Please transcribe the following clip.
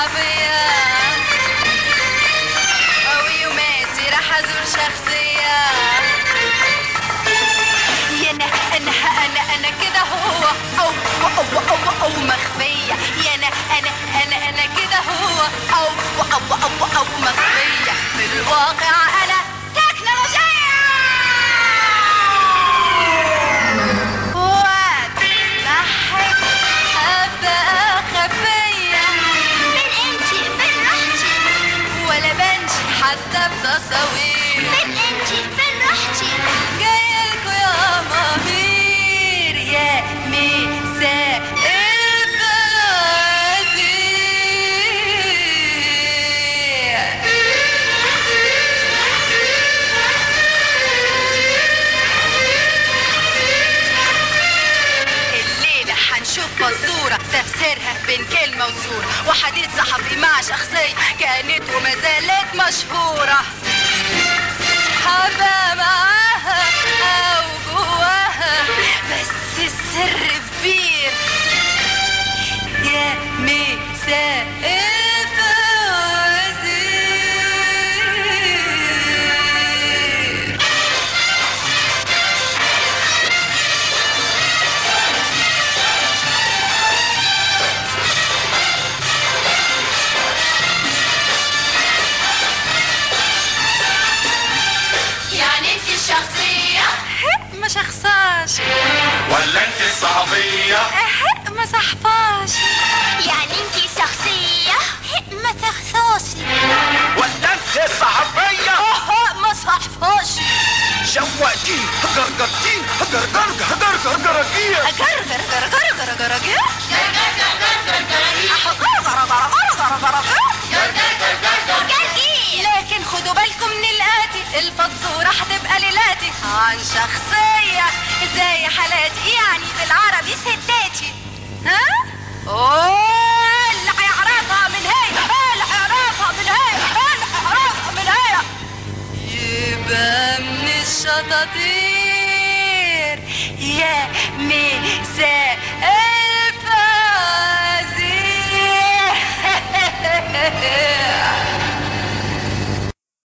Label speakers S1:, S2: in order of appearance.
S1: صحابية. ويوماتي راح أزور شخصية. يا أنا أنا أنا أنا كده هو. أو أو أو أو مخفية. يا أنا أنا أنا أنا كده هو.
S2: أو أو أو أو
S1: مخفية. في الواقع حتى بتصاوير
S2: فين انتي؟ فين رحتي
S1: جايلكوا يا مامير يا مساء تفسيرها بين كلمة وصورة وحديث صحفي مع شخصية كانت وما زالت مشهورة. حابة معاها
S2: انتي الشخصية
S1: ما شخصاش
S3: ولا أنت الصحفية
S1: ما صحفاش
S2: يعني انتي شخصية؟ ما تخصوصي
S3: ولا أنت الصحفية
S1: ما صحفاش
S3: شوقتين جرجرتين جرجرجر
S1: Salvador, yeah, me